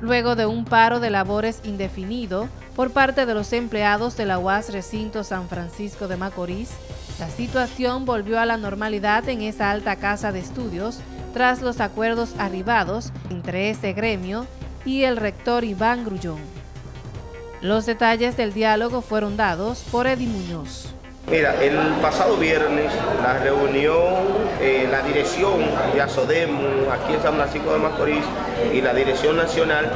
luego de un paro de labores indefinido por parte de los empleados de la UAS Recinto San Francisco de Macorís, la situación volvió a la normalidad en esa alta casa de estudios tras los acuerdos arribados entre ese gremio y el rector Iván Grullón. Los detalles del diálogo fueron dados por Eddie Muñoz. Mira, el pasado viernes la reunión, la dirección de ASODEMU aquí en San Francisco de Macorís y la dirección nacional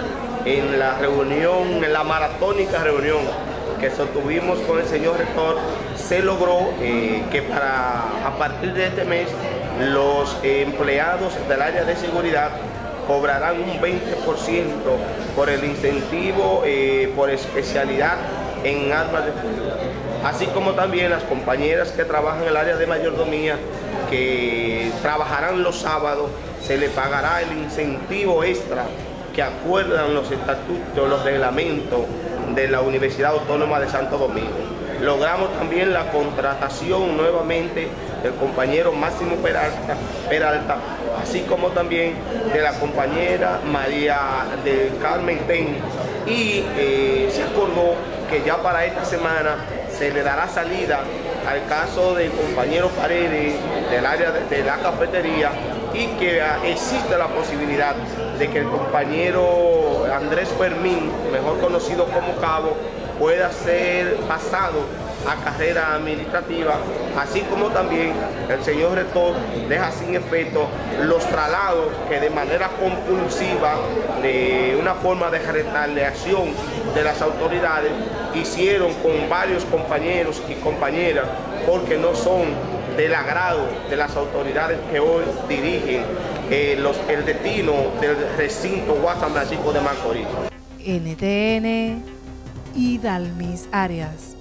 en la reunión, en la maratónica reunión que sostuvimos con el señor rector, se logró eh, que para a partir de este mes los empleados del área de seguridad cobrarán un 20% por el incentivo eh, por especialidad en armas de fuego. Así como también las compañeras que trabajan en el área de mayordomía, que trabajarán los sábados, se le pagará el incentivo extra que acuerdan los estatutos, los reglamentos de la Universidad Autónoma de Santo Domingo. Logramos también la contratación nuevamente del compañero Máximo Peralta, Peralta así como también de la compañera María de Carmen Ten. Y eh, se acordó que ya para esta semana se le dará salida al caso del compañero Paredes del área de, la cafetería y que existe la posibilidad de que el compañero Andrés Fermín, mejor conocido como Cabo, pueda ser pasado a carrera administrativa, así como también el señor rector deja sin efecto los traslados que de manera compulsiva, de una forma de retaliación de las autoridades, hicieron con varios compañeros y compañeras, porque no son del agrado de las autoridades que hoy dirigen eh, los, el destino del recinto Guasam Francisco de Macorís. NTN y Dalmis Arias.